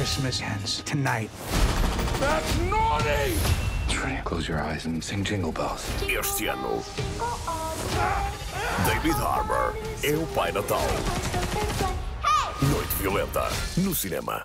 Christmas ends tonight. That's naughty! Try close your eyes and sing Jingle Bells. Este ano, David Harbour é o Pai Natal. Noite Violenta, no cinema.